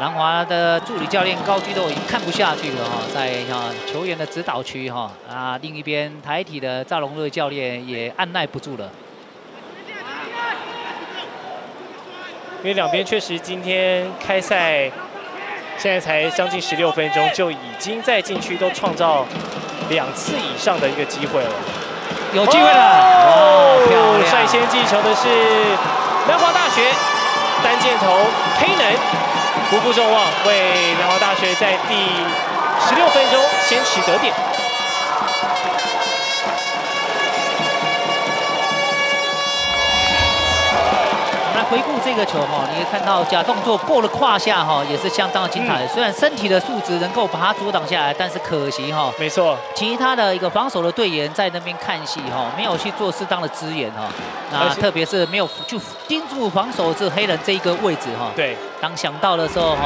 南华的助理教练高居都已经看不下去了哈，在哈球员的指导区哈啊，另一边台体的赵龙乐教练也按耐不住了。因为两边确实今天开赛，现在才将近十六分钟，就已经在禁区都创造两次以上的一个机会了。有机会了，哦，漂亮！率先进球的是南华大学单箭头黑能。不负众望，为南华大学在第十六分钟先取得点。回顾这个球哈，你可以看到假动作过了胯下哈，也是相当的精彩。虽然身体的素质能够把它阻挡下来，但是可惜哈，没错，其他的一个防守的队员在那边看戏哈，没有去做适当的支援哈。那特别是没有就盯住防守这黑人这一个位置哈。对。当想到的时候哈。